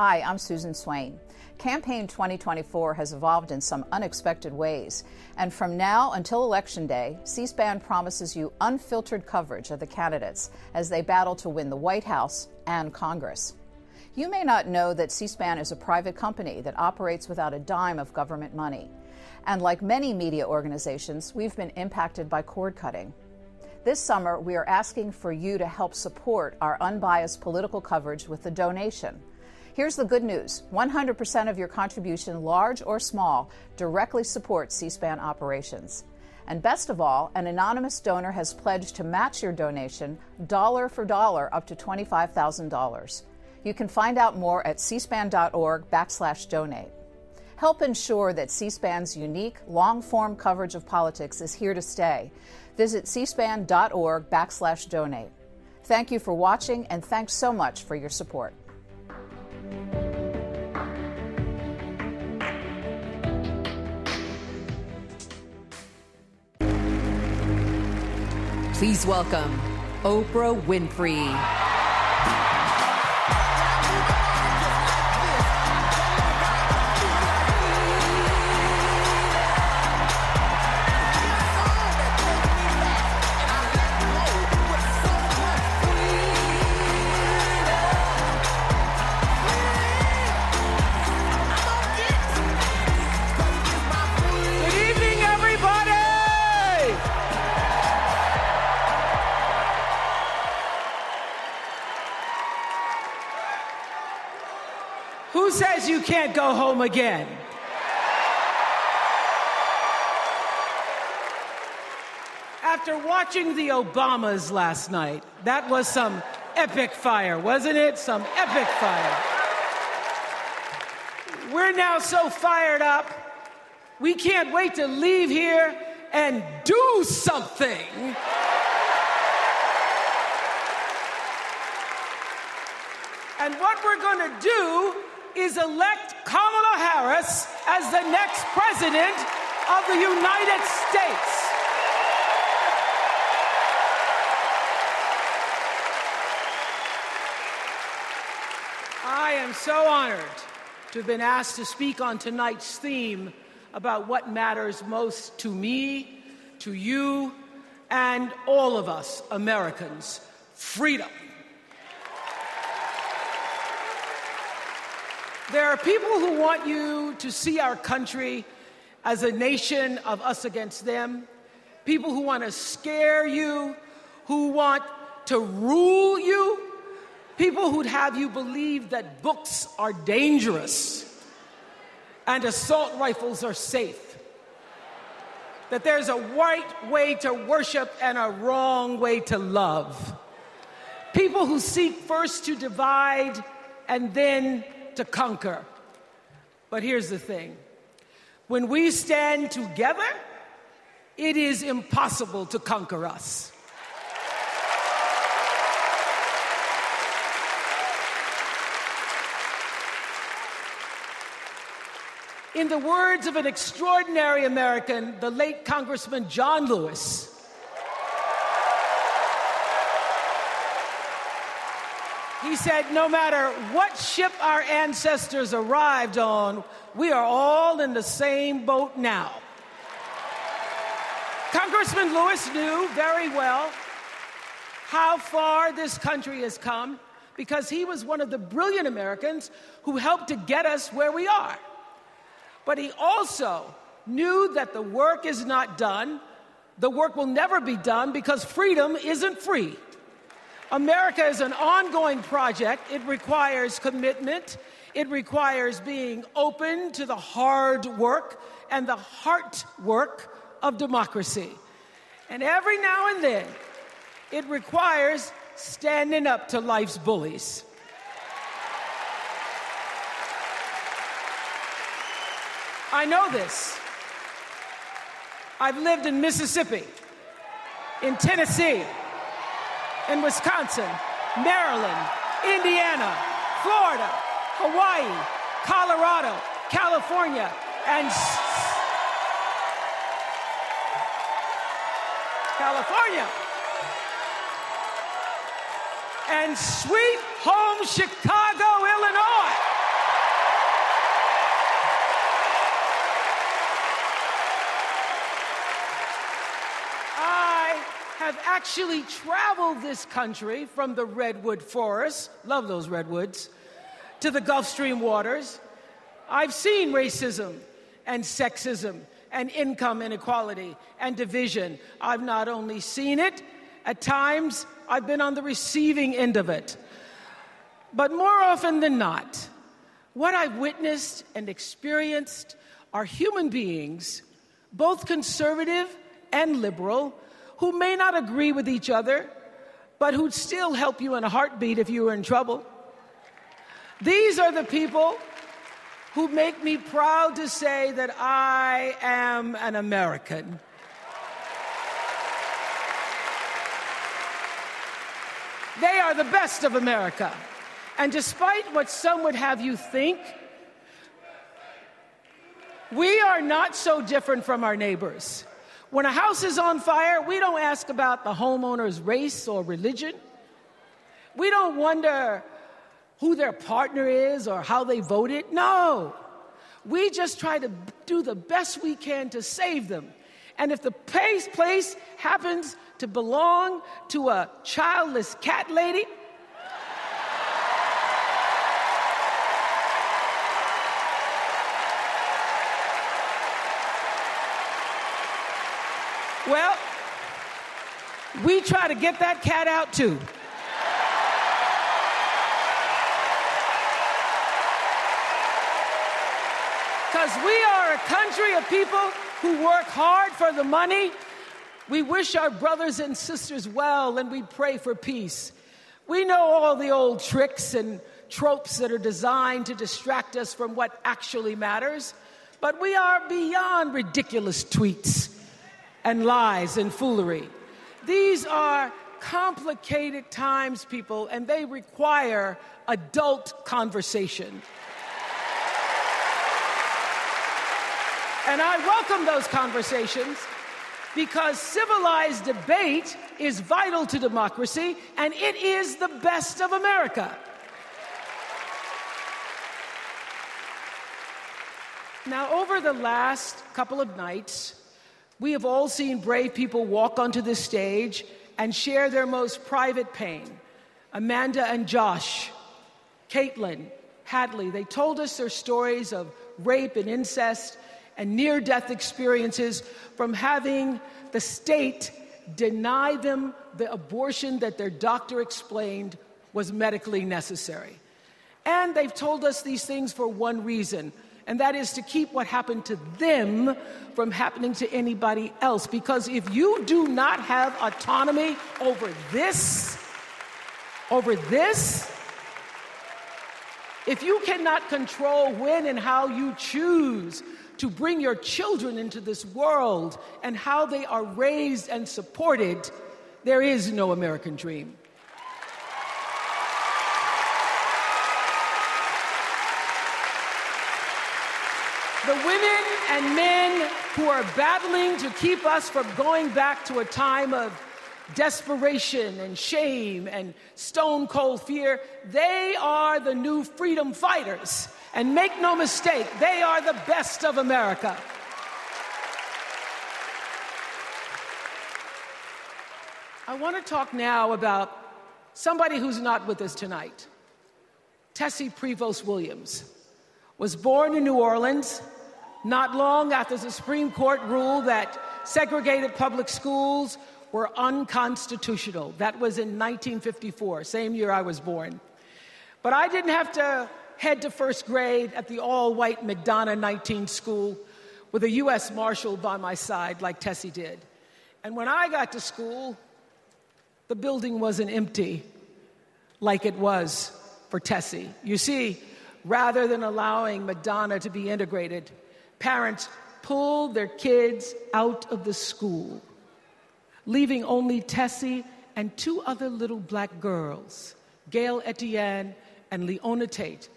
Hi, I'm Susan Swain. Campaign 2024 has evolved in some unexpected ways, and from now until Election Day, C SPAN promises you unfiltered coverage of the candidates as they battle to win the White House and Congress. You may not know that C SPAN is a private company that operates without a dime of government money. And like many media organizations, we've been impacted by cord cutting. This summer, we are asking for you to help support our unbiased political coverage with a donation. Here's the good news 100% of your contribution, large or small, directly supports C SPAN operations. And best of all, an anonymous donor has pledged to match your donation dollar for dollar up to $25,000. You can find out more at cspan.org backslash donate. Help ensure that C SPAN's unique, long form coverage of politics is here to stay. Visit cspan.org backslash donate. Thank you for watching, and thanks so much for your support. Please welcome Oprah Winfrey. Can't go home again? After watching the Obamas last night, that was some epic fire, wasn't it? Some epic fire. We're now so fired up, we can't wait to leave here and do something. And what we're going to do is elect Kamala Harris as the next president of the United States. I am so honored to have been asked to speak on tonight's theme about what matters most to me, to you, and all of us Americans freedom. There are people who want you to see our country as a nation of us against them, people who want to scare you, who want to rule you, people who'd have you believe that books are dangerous and assault rifles are safe. That there's a right way to worship and a wrong way to love. People who seek first to divide and then to conquer. But here's the thing when we stand together, it is impossible to conquer us. In the words of an extraordinary American, the late Congressman John Lewis, he said, No matter what ship our ancestors arrived on, we are all in the same boat now. Congressman Lewis knew very well how far this country has come because he was one of the brilliant Americans who helped to get us where we are. But he also knew that the work is not done. The work will never be done because freedom isn't free. America is an ongoing project. It requires commitment. It requires being open to the hard work and the heart work of democracy. And every now and then, it requires standing up to life's bullies. I know this. I've lived in Mississippi, in Tennessee, in Wisconsin, Maryland, Indiana, Florida, Hawaii, Colorado, California, and California. And sweet home Chicago, actually traveled this country from the redwood forest, love those redwoods, to the Gulf Stream waters. I've seen racism and sexism and income inequality and division. I've not only seen it, at times I've been on the receiving end of it. But more often than not, what I've witnessed and experienced are human beings, both conservative and liberal, who may not agree with each other, but who'd still help you in a heartbeat if you were in trouble. These are the people who make me proud to say that I am an American. They are the best of America. And despite what some would have you think, we are not so different from our neighbors. When a house is on fire, we don't ask about the homeowner's race or religion. We don't wonder who their partner is or how they voted. No. We just try to do the best we can to save them. And if the place, happens to belong to a childless cat lady, Well, we try to get that cat out too. Because we are a country of people who work hard for the money. We wish our brothers and sisters well and we pray for peace. We know all the old tricks and tropes that are designed to distract us from what actually matters, but we are beyond ridiculous tweets and lies and foolery. These are complicated times, people, and they require adult conversation. And I welcome those conversations because civilized debate is vital to democracy and it is the best of America. Now, over the last couple of nights, we have all seen brave people walk onto this stage and share their most private pain. Amanda and Josh, Kaitlyn, Hadley, they told us their stories of rape and incest and near death experiences from having the state deny them the abortion that their doctor explained was medically necessary. And they've told us these things for one reason and that is to keep what happened to them from happening to anybody else. Because if you do not have autonomy over this, over this, if you cannot control when and how you choose to bring your children into this world and how they are raised and supported, there is no American dream. The women and men who are battling to keep us from going back to a time of desperation and shame and stone cold fear, they are the new freedom fighters. And make no mistake, they are the best of America. I want to talk now about somebody who's not with us tonight. Tessie Prevost Williams was born in New Orleans not long after the Supreme Court ruled that segregated public schools were unconstitutional. That was in 1954, same year I was born. But I didn't have to head to first grade at the all white McDonough 19 school with a U.S. Marshal by my side, like Tessie did. And when I got to school, the building wasn't empty like it was for Tessie. You see, rather than allowing McDonough to be integrated, parents pulled their kids out of the school, leaving only Tessie and two other little black girls, Gail Etienne and Leona Tate,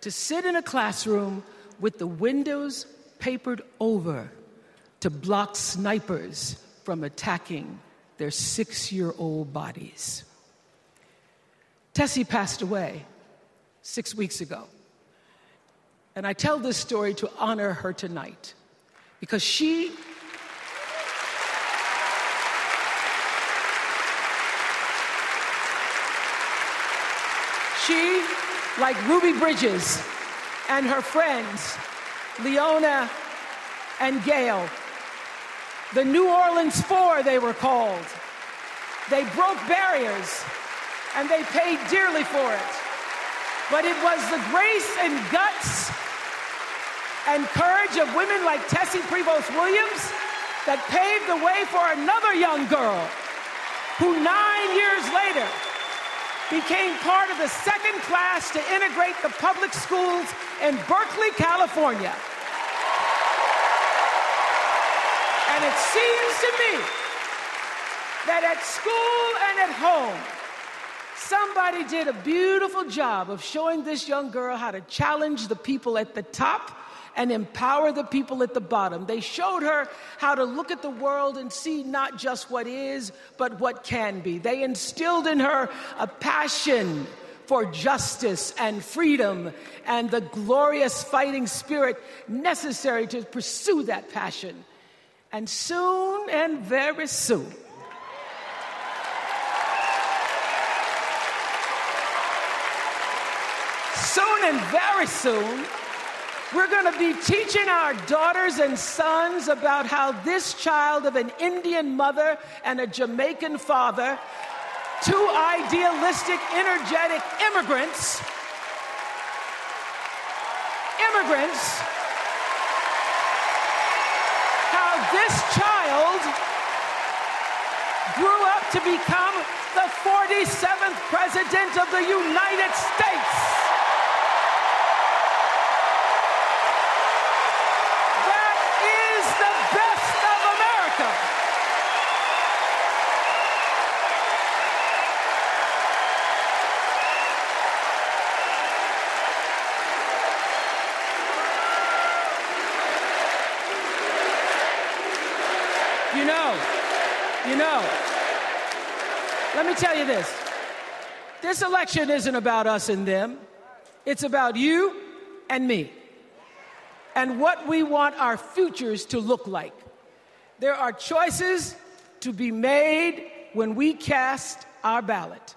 to sit in a classroom with the windows papered over to block snipers from attacking their six year old bodies. Tessie passed away six weeks ago. And I tell this story to honor her tonight because she. She, like Ruby Bridges and her friends, Leona and Gail, the New Orleans Four, they were called. They broke barriers and they paid dearly for it. But it was the grace and guts and courage of women like Tessie Prevost Williams that paved the way for another young girl who nine years later became part of the second class to integrate the public schools in Berkeley, California. And it seems to me that at school and at home, somebody did a beautiful job of showing this young girl how to challenge the people at the top and empower the people at the bottom. They showed her how to look at the world and see not just what is, but what can be. They instilled in her a passion for justice and freedom and the glorious fighting spirit necessary to pursue that passion. And soon and very soon, soon and very soon, we're going to be teaching our daughters and sons about how this child of an Indian mother and a Jamaican father, two idealistic, energetic immigrants, immigrants, how this child grew up to become the 47th president of the United States. You know, let me tell you this this election isn't about us and them, it's about you and me and what we want our futures to look like. There are choices to be made when we cast our ballot.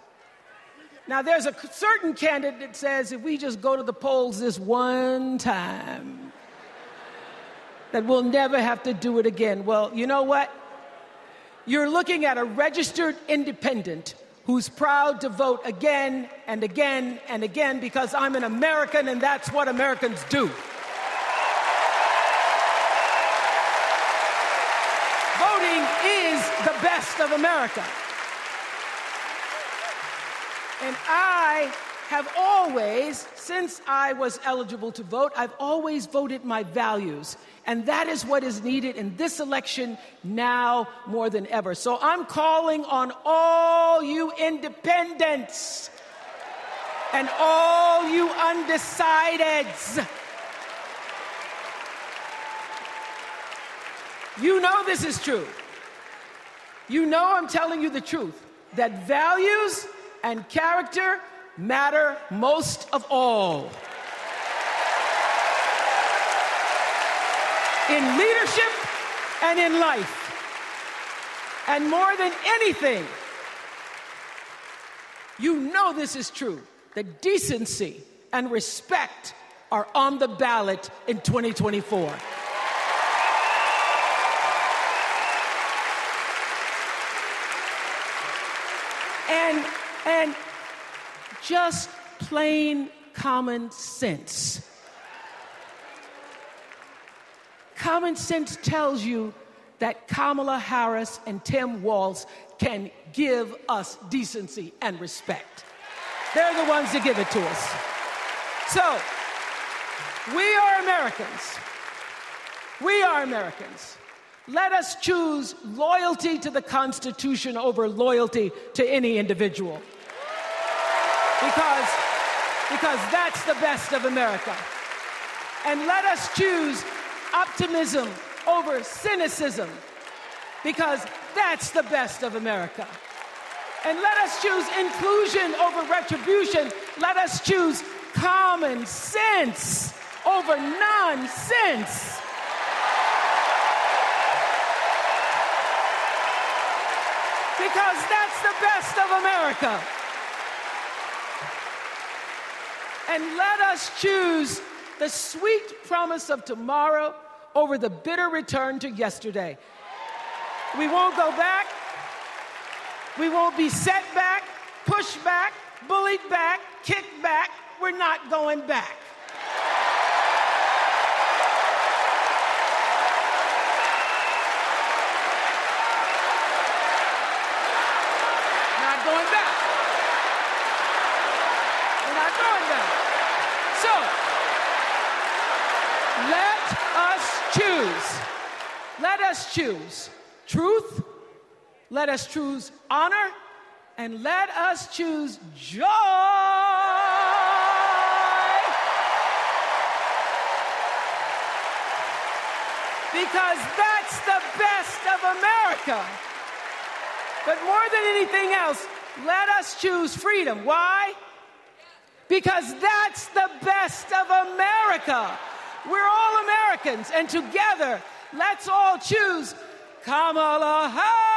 Now, there's a certain candidate that says if we just go to the polls this one time, that we'll never have to do it again. Well, you know what? You're looking at a registered independent who's proud to vote again and again and again because I'm an American and that's what Americans do. Voting is the best of America. And I have always, since I was eligible to vote, I've always voted my values. And that is what is needed in this election now more than ever. So I'm calling on all you independents and all you undecideds. You know this is true. You know I'm telling you the truth that values and character matter most of all. in leadership and in life. And more than anything, you know this is true that decency and respect are on the ballot in 2024. And, and just plain common sense Common sense tells you that Kamala Harris and Tim Walz can give us decency and respect. They're the ones that give it to us. So, we are Americans. We are Americans. Let us choose loyalty to the Constitution over loyalty to any individual. Because, because that's the best of America. And let us choose optimism over cynicism because that's the best of America. And let us choose inclusion over retribution. Let us choose common sense over nonsense. Because that's the best of America. And let us choose the sweet promise of tomorrow over the bitter return to yesterday. We won't go back. We won't be set back, pushed back, bullied back, kicked back. We're not going back. Not going back. We're not. So, let us choose. Let us choose truth. Let us choose honor. And let us choose joy. Because that's the best of America. But more than anything else, let us choose freedom. Why? Because that's the best of America. We're all Americans, and together, let's all choose Kamala Harris.